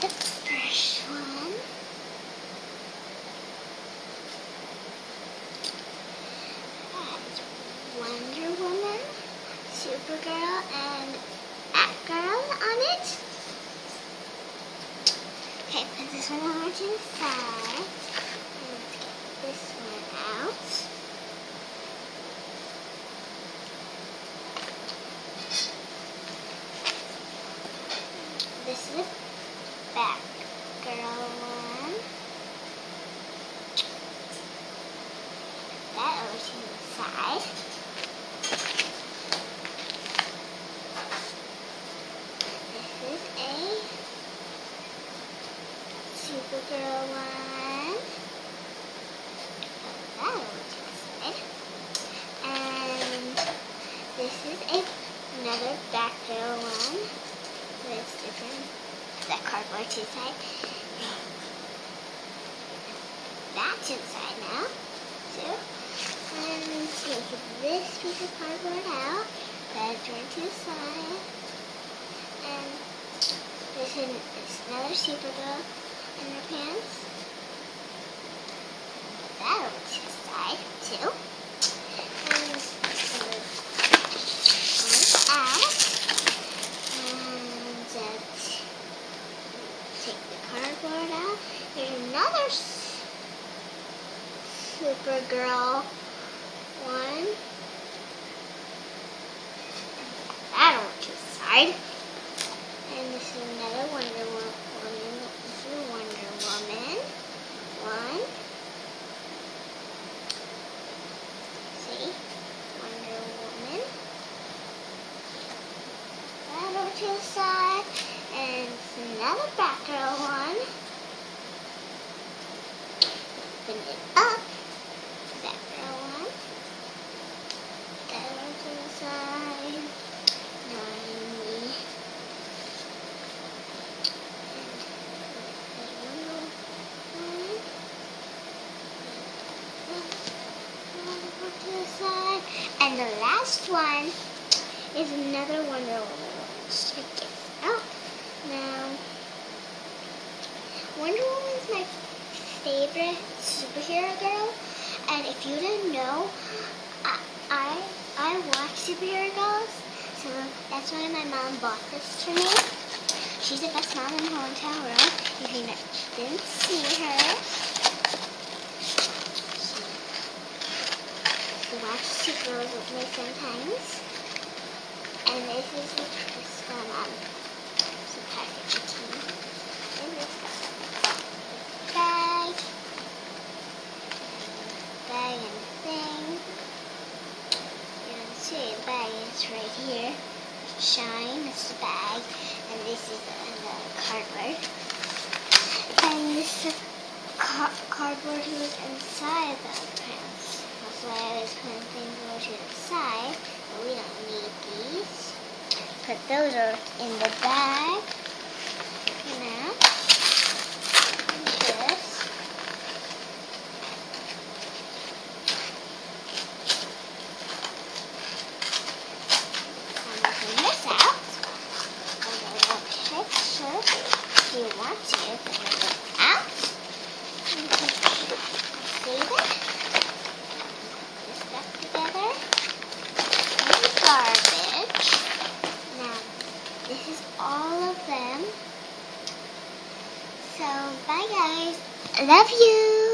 the fresh one. That's Wonder Woman, Supergirl, and Batgirl on it. Okay, put this one over to the side. Let's get this one out. This is back girl one. That over to the side. This is a Supergirl one. That over to the side. And this is a, another Batgirl one. That's different. That cardboard to the. That's inside now. too. And take this piece of cardboard out. Put it to the side. And an, there's another Supergirl underpants. Put that over to the side too. And so, pull it out. And uh, take the cardboard out. There's another Supergirl one. That over to the side. And this is another Wonder Woman. This is Wonder Woman. One. See? Wonder Woman. That over to the side. Another Batgirl one. Open it up. Batgirl one. That to the side. Ninety. And one. And the last one is another Wonder Woman. Let's check it out. Now, My favorite superhero girl. And if you didn't know, I I, I watch superhero girls. So that's why my mom bought this for me. She's the best mom in the whole entire world. If you didn't see her, she watches two girls with me sometimes. And this is this from um, some packaging. And this bag, bag and thing. You can see the bag is right here. Shine, that's the bag, and this is the, cardboard. And this is the ca- cardboard who is inside the pants. That's why I always put things over to the side, but we don't need these. Put those in the bag. Now, this. I'm taking this out. A little picture. If you want to, you can it out. You can save it. This back together. And garbage. Now, this is all of them. So, bye guys. I love you.